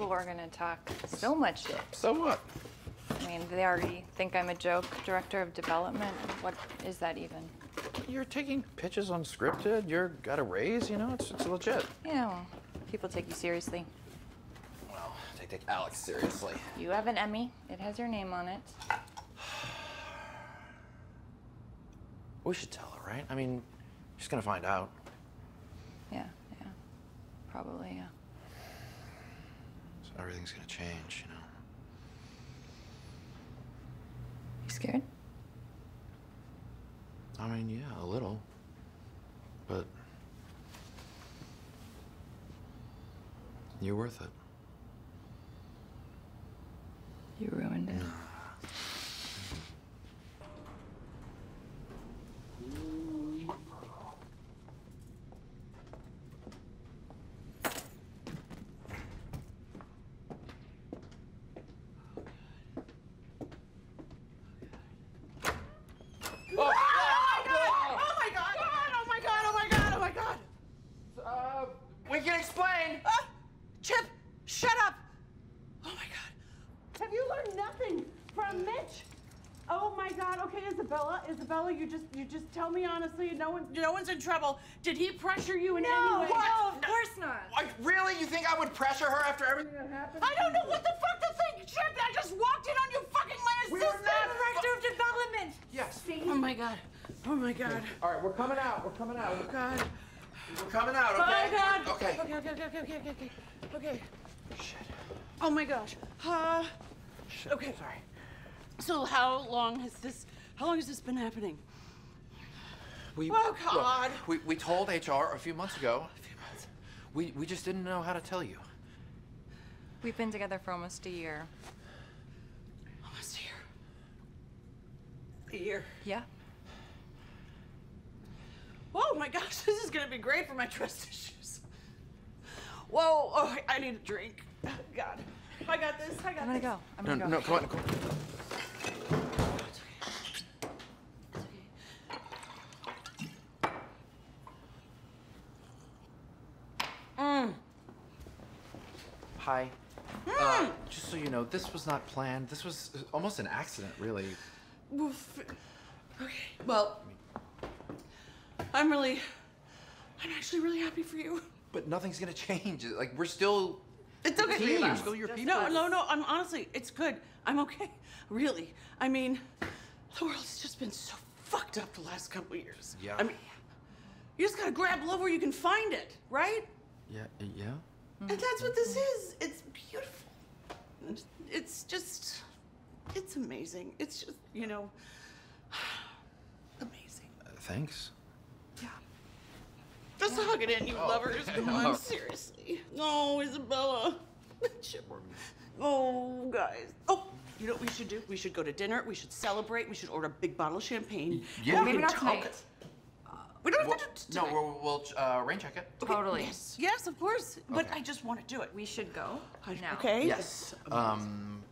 people are gonna talk so much shit. So what? I mean, they already think I'm a joke. Director of development. What is that even? You're taking pitches unscripted. You're got a raise. You know, it's it's legit. Yeah, know, people take you seriously. Well, they take Alex seriously. You have an Emmy. It has your name on it. We should tell her, right? I mean, she's gonna find out. Yeah, yeah. Probably, yeah. So everything's gonna change, you know. You scared? I mean, yeah, a little. But you're worth it. You ruined it. Oh my god! Oh my god! Oh my god! Oh my god! Oh my god! Uh, we can explain. Ah! Chip, shut up! Oh my god. Have you learned nothing from Mitch? Oh my god. Okay, Isabella, Isabella, you just you just tell me honestly, no one no one's in trouble. Did he pressure you in any way? no, of course not. Like, really? You think I would pressure her after everything that happened? I don't know what the fuck to think, Chip! I just walked in on your fucking We land were assistant! not- Director of development. Yes. Oh my god. Oh my god. All right, we're coming out. We're coming out. Oh god. We're coming out. Oh Okay. god. Okay. Okay, okay, okay, okay, okay, okay, okay. Okay. Shit. Oh my gosh. Uh, Shit. Okay. Sorry. so how long has this how long has this been happening? We, Oh, God. Look, we, we told HR a few months ago. A few months. We, we just didn't know how to tell you. We've been together for almost a year. Almost a year. A year. Yeah. Oh my gosh, this is gonna be great for my trust issues. Whoa, oh, I need a drink. God. I got this, I got this. I'm gonna this. go. I'm No, gonna no, go. come on. Come on. Mm. Hi. Uh, just so you know, this was not planned. This was almost an accident, really. Oof. Okay, well, I'm really, I'm actually really happy for you. But nothing's gonna change. Like we're still. It's okay. Team. You're Still your No, people. no, no. I'm honestly, it's good. I'm okay. Really. I mean, the world's just been so fucked up the last couple years. Yeah. I mean, you just gotta grab love where you can find it, right? Yeah. Yeah. And that's what this is. It's beautiful. It's- It's just, it's amazing. It's just, you know, amazing. Uh, thanks. Yeah. Just hug it in, you lovers. Come on, seriously. No, Isabella. Chip. Oh, guys. Oh, you know what we should do? We should go to dinner. We should celebrate. We should order a big bottle of champagne. Yeah. And we Maybe can not talk- tonight. We don't Well, have to. no, we'll, we'll uh, rain check it. Okay, Totally. Yes, yes, of course. But Okay. I just want to do it. We should go now. Okay. Yes. Um,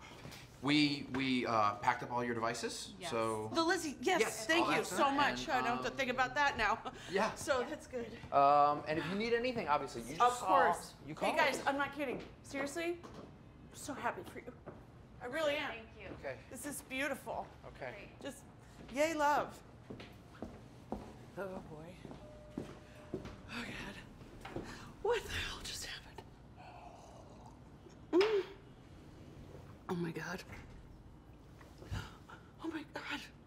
we we uh, packed up all your devices. Yes. So. The Lizzie, yes, Yes, thank you that's so done, much. and, I don't have to um, think about that now. Yeah. So that's good. Um, and if you need anything, obviously, you just Of course. You call. Hey guys, I'm not kidding. Seriously, I'm so happy for you. I really am. Thank you. Okay. This is beautiful. Okay. Just, yay, love. Oh boy. Oh God. What the god. Oh my god.